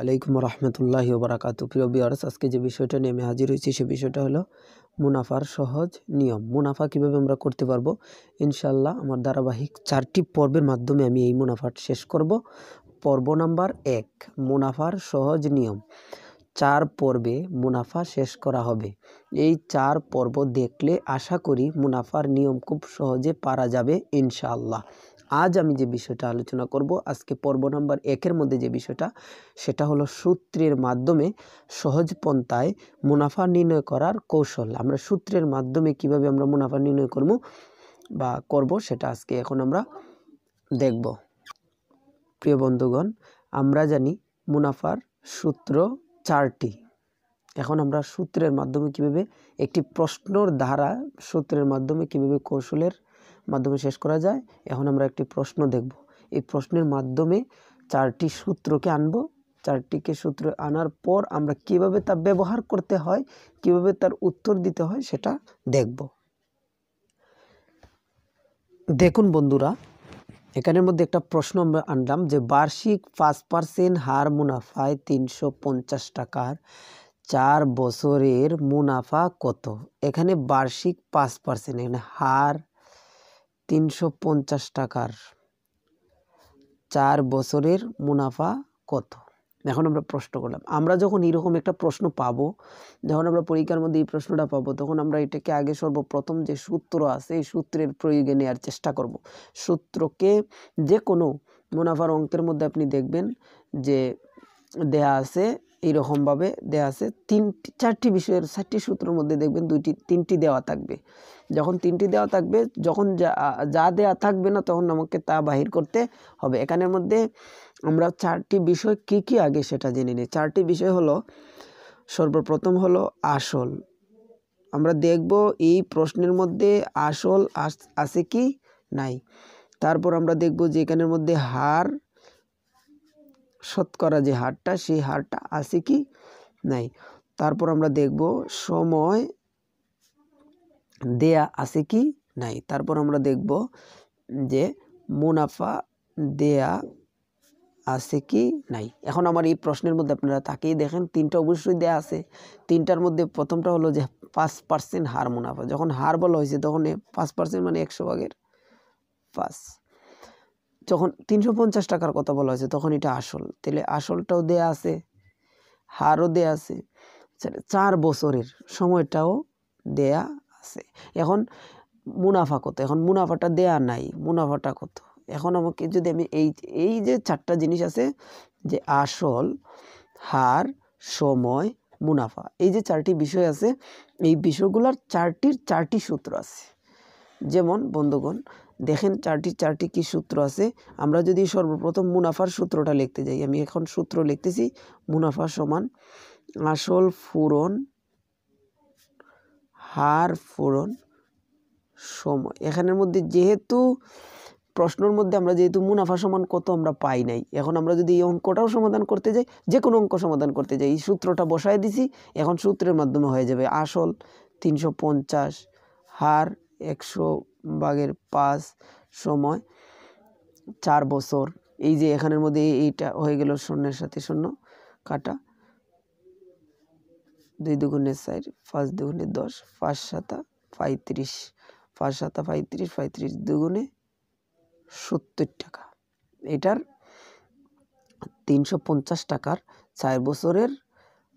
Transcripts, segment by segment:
আলাইকুম রহমতুল্লাহি ওবরাকাত প্রিয় বিয়ার্স আজকে যে বিষয়টা নিয়ে আমি হাজির হয়েছি, সে বিষয়টা হলো মুনাফার সহজ নিয়ম। মুনাফা কীভাবে আমরা করতে পারব? ইনশাল্লাহ আমার ধারাবাহিক চারটি পর্বের মাধ্যমে আমি এই মুনাফাটা শেষ করব। পর্ব নাম্বার এক, মুনাফার সহজ নিয়ম। চার পর্বে মুনাফা শেষ করা হবে। এই চার পর্ব দেখলে আশা করি মুনাফার নিয়ম খুব সহজে পারা যাবে ইনশাআল্লাহ। আজ আমি যে বিষয়টা আলোচনা করব, আজকে পর্ব নাম্বার একের মধ্যে যে বিষয়টা, সেটা হলো সূত্রের মাধ্যমে সহজ পন্থায় মুনাফা নির্ণয় করার কৌশল। আমরা সূত্রের মাধ্যমে কীভাবে আমরা মুনাফা নির্ণয় করব বা করব, সেটা আজকে এখন আমরা দেখব। প্রিয় বন্ধুগণ, আমরা জানি মুনাফার সূত্র চারটি। এখন আমরা সূত্রের মাধ্যমে কীভাবে, একটি প্রশ্নর ধারা সূত্রের মাধ্যমে কীভাবে কৌশলের মাধ্যমে শেষ করা যায়। এখন আমরা একটি প্রশ্ন দেখব। এই প্রশ্নের মাধ্যমে চারটি সূত্রকে আনব। চারটিকে সূত্র আনার পর আমরা কীভাবে তা ব্যবহার করতে হয়, কীভাবে তার উত্তর দিতে হয় সেটা দেখব। দেখুন বন্ধুরা, এখানের মধ্যে একটা প্রশ্ন আমরা আনলাম যে বার্ষিক পাঁচ পার্সেন্ট হার মুনাফায় তিনশো পঞ্চাশ টাকার চার বছরের মুনাফা কত? এখানে বার্ষিক পাঁচ পার্সেন্ট, এখানে হার তিনশো পঞ্চাশ টাকার চার বছরের মুনাফা কত? এখন আমরা প্রশ্ন করলাম। আমরা যখন এরকম একটা প্রশ্ন পাবো, যখন আমরা পরীক্ষার মধ্যে এই প্রশ্নটা পাবো, তখন আমরা এটাকে আগে সর্বপ্রথম যে সূত্র আছে, এই সূত্রের প্রয়োগে নেওয়ার চেষ্টা করব। সূত্রকে যে কোনো মুনাফার অঙ্কের মধ্যে আপনি দেখবেন যে দেয়া আছে এইরকমভাবে দেয়া আছে। তিনটি চারটি বিষয়ের, চারটি সূত্রের মধ্যে দেখবেন দুইটি, তিনটি দেওয়া থাকবে। যখন তিনটি দেওয়া থাকবে, যখন যা যা দেওয়া থাকবে না, তখন আমাকে তা বাহির করতে হবে। এখানের মধ্যে আমরা চারটি বিষয় কি কি আগে সেটা জেনে নিই। চারটি বিষয় হলো, সর্বপ্রথম হলো আসল। আমরা দেখব এই প্রশ্নের মধ্যে আসল আছে কি নাই। তারপর আমরা দেখব যে এখানের মধ্যে হার শতকরা যে হারটা, সেই হারটা আছে কি? নাই। তারপর আমরা দেখব সময় দেয়া আছে কি? নাই। তারপর আমরা দেখব যে মুনাফা দেয়া আছে কি? নাই। এখন আমার এই প্রশ্নের মধ্যে আপনারা তাকেই দেখেন, তিনটা অবশ্যই দেয়া আছে। তিনটার মধ্যে প্রথমটা হলো যে পাঁচ পার্সেন্ট হার মুনাফা। যখন হার বলা হয়েছে, তখন পাঁচ পার্সেন্ট মানে একশো ভাগের পাঁচ। যখন তিনশো পঞ্চাশ টাকার কথা বলা হয়েছে, তখন এটা আসল। তাহলে আসলটাও দেয়া আছে, হারও দেয়া আছে চার বছরের সময়টাও দেয়া আছে। এখন মুনাফা কত? এখন মুনাফাটা দেয়া নাই, মুনাফাটা কত? এখন আমাকে যদি আমি এই এই যে চারটা জিনিস আছে, যে আসল, হার, সময়, মুনাফা, এই যে চারটি বিষয় আছে, এই বিষয়গুলোর চারটির চারটি সূত্র আছে। যেমন বন্ধুগণ দেখেন চারটি চারটি কি সূত্র আছে? আমরা যদি সর্বপ্রথম মুনাফার সূত্রটা লিখতে যাই, আমি এখন সূত্র লিখতেছি, মুনাফা সমান আসল ফুরন হার ফুরন সময় এখানের মধ্যে যেহেতু প্রশ্নের মধ্যে আমরা যেহেতু মুনাফা সমান কত আমরা পাই নাই, এখন আমরা যদি এই অঙ্কটাও সমাধান করতে যাই যে কোনো অঙ্ক সমাধান করতে যাই, এই সূত্রটা বসায় দিছি, এখন সূত্রের মাধ্যমে হয়ে যাবে আসল তিনশো পঞ্চাশ, হার একশো বাঘের পাঁচ সময় চার বছর। এই যে এখানের মধ্যে এইটা হয়ে গেল শূন্যের সাথে শূন্য কাটা। দুই দুগুণের চার, পাঁচ দুগুণের দশ, পাঁচ সাতা পঁয়ত্রিশ। পাঁচ সাতা পঁয়ত্রিশ পঁয়ত্রিশ দুগুণে সত্তর টাকা। এটার তিনশো পঞ্চাশ টাকার চার বছরের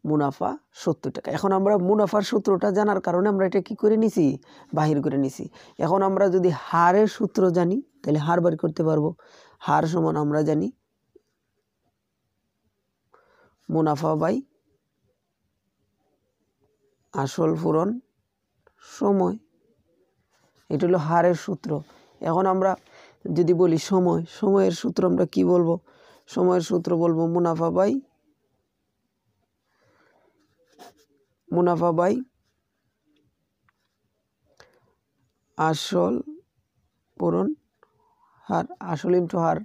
মুনাফা সত্তর টাকা। এখন আমরা মুনাফার সূত্রটা জানার কারণে আমরা এটা কি করে নিছি? বাহির করে নিছি। এখন আমরা যদি হারের সূত্র জানি, তাহলে হার বাড়ি করতে পারব। হার সমান আমরা জানি মুনাফা বাই আসল ফুরন সময়। এটা হলো হারের সূত্র। এখন আমরা যদি বলি সময়, সময়ের সূত্র আমরা কি বলব? সময়ের সূত্র বলব মুনাফা বাই মুনাফা বাই আসল পূরণ হার, আসল ইন্টু হার।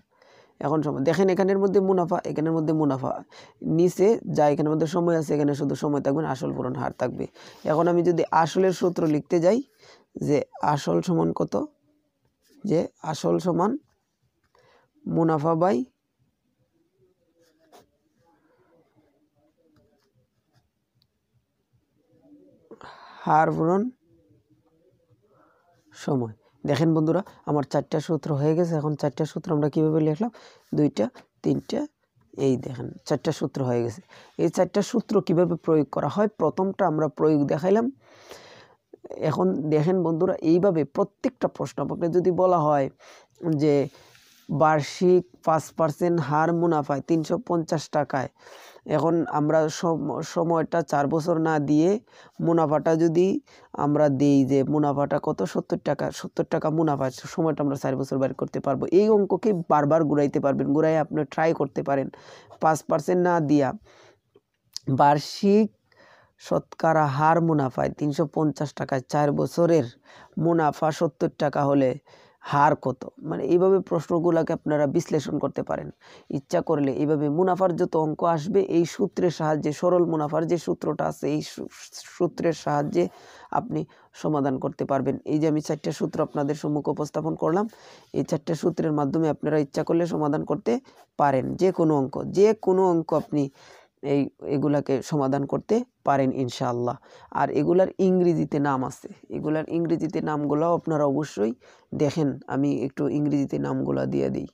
এখন সময়, দেখেন এখানের মধ্যে মুনাফা, এখানের মধ্যে মুনাফা। নিচে যা এখানের মধ্যে সময় আছে, এখানে শুধু সময় থাকবে আসল পূরণ হার থাকবে। এখন আমি যদি আসলের সূত্র লিখতে যাই, যে আসল সমান কত? যে আসল সমান মুনাফা বাই হার পূরণ সময়। দেখেন বন্ধুরা, আমার চারটা সূত্র হয়ে গেছে। এখন চারটা সূত্র আমরা কীভাবে লিখলাম? দুইটা, তিনটা, এই দেখেন, চারটা সূত্র হয়ে গেছে। এই চারটা সূত্র কীভাবে প্রয়োগ করা হয়? প্রথমটা আমরা প্রয়োগ দেখাইলাম। এখন দেখেন বন্ধুরা, এইভাবে প্রত্যেকটা প্রশ্ন আপনাকে যদি বলা হয় যে বার্ষিক পাঁচ পার্সেন্ট হার মুনাফায় তিনশো পঞ্চাশ টাকায় এখন আমরা সময়টা চার বছর না দিয়ে মুনাফাটা যদি আমরা দিই যে মুনাফাটা কত? সত্তর টাকা সত্তর টাকা মুনাফা সময়টা আমরা চার বছর বের করতে পারব। এই অঙ্ককে বারবার ঘুরাইতে পারবেন ঘুরাই আপনি ট্রাই করতে পারেন। পাঁচ পার্সেন্ট না দিয়া বার্ষিক শতকরা হার মুনাফায় তিনশো পঞ্চাশ টাকায় চার বছরের মুনাফা সত্তর টাকা হলে হার কত? মানে এইভাবে প্রশ্নগুলোকে আপনারা বিশ্লেষণ করতে পারেন। ইচ্ছা করলে এইভাবে মুনাফার যত অঙ্ক আসবে, এই সূত্রের সাহায্যে, সরল মুনাফার যে সূত্রটা আছে, এই সূত্রের সাহায্যে আপনি সমাধান করতে পারবেন। এই যে আমি চারটা সূত্র আপনাদের সম্মুখে উপস্থাপন করলাম, এই চারটা সূত্রের মাধ্যমে আপনারা ইচ্ছা করলে সমাধান করতে পারেন। যে কোনো অঙ্ক, যে কোনো অঙ্ক আপনি এই, এগুলাকে সমাধান করতে পারেন ইনশাআল্লাহ। আর এগুলার ইংরেজিতে নাম আছে। এগুলার ইংরেজিতে নামগুলোও আপনারা অবশ্যই দেখেন। আমি একটু ইংরেজিতে নামগুলো দিয়ে দিই।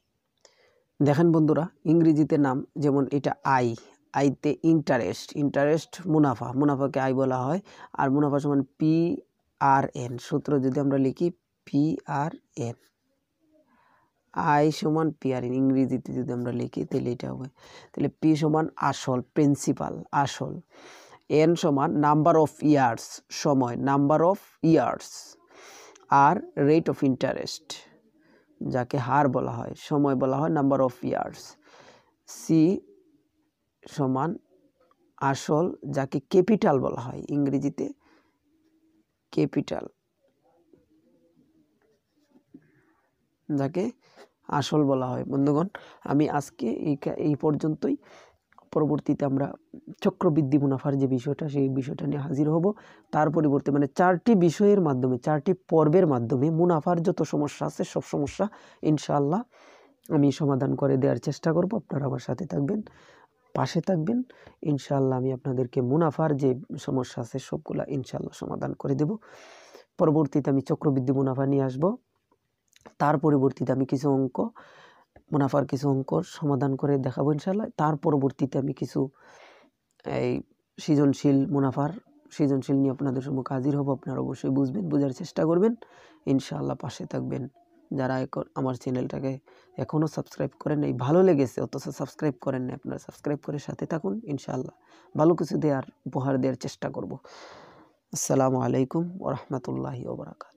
দেখেন বন্ধুরা, ইংরেজিতে নাম যেমন এটা আই, আইতে ইন্টারেস্ট ইন্টারেস্ট মুনাফা, মুনাফাকে আই বলা হয়। আর মুনাফা সমান পি আর এন সূত্র যদি আমরা লিখি পি আর এন আই সমান পি আর এন ইংরেজিতে যদি আমরা লিখি, তাহলে এটা হবে। তাহলে পি সমান আসল প্রিন্সিপাল আসল। এন সমান নাম্বার অফ ইয়ার্স সময় নাম্বার অফ ইয়ার্স আর রেট অফ ইন্টারেস্ট যাকে হার বলা হয়, সময় বলা হয় নাম্বার অফ ইয়ার্স সি সমান আসল যাকে ক্যাপিটাল বলা হয়, ইংরেজিতে ক্যাপিটাল যাকে আসল বলা হয়। বন্ধুগণ, আমি আজকে এই পর্যন্তই। পরবর্তীতে আমরা চক্রবৃদ্ধি মুনাফার যে বিষয়টা, সেই বিষয়টা নিয়ে হাজির হব। তার পরিবর্তে মানে চারটি বিষয়ের মাধ্যমে, চারটি পর্বের মাধ্যমে মুনাফার যত সমস্যা আছে, সব সমস্যা ইনশাআল্লাহ আমি সমাধান করে দেওয়ার চেষ্টা করব। আপনারা আমার সাথে থাকবেন, পাশে থাকবেন। ইনশাআল্লাহ আমি আপনাদেরকে মুনাফার যে সমস্যা আছে, সবগুলা ইনশাআল্লাহ সমাধান করে দেব। পরবর্তীতে আমি চক্রবৃদ্ধি মুনাফা নিয়ে আসব। তার পরিবর্তীতে আমি কিছু অঙ্ক মুনাফার কিছু অঙ্ক সমাধান করে দেখাবো ইনশাল্লাহ তার পরবর্তীতে আমি কিছু, এই সৃজনশীল মুনাফার, সৃজনশীল নিয়ে আপনাদের সম্মুখে হাজির হব। আপনারা অবশ্যই বুঝবেন, বোঝার চেষ্টা করবেন। ইনশাআল্লাহ পাশে থাকবেন। যারা আমার চ্যানেলটাকে এখনও সাবস্ক্রাইব করেন এই ভালো লেগেছে, অথচ সাবস্ক্রাইব করেন না আপনারা সাবস্ক্রাইব করে সাথে থাকুন। ইনশাআল্লাহ ভালো কিছু দেওয়ার উপহার দেওয়ার চেষ্টা করব। আসসালামু আলাইকুম ওরহমতুল্লাহি ওবরাকাত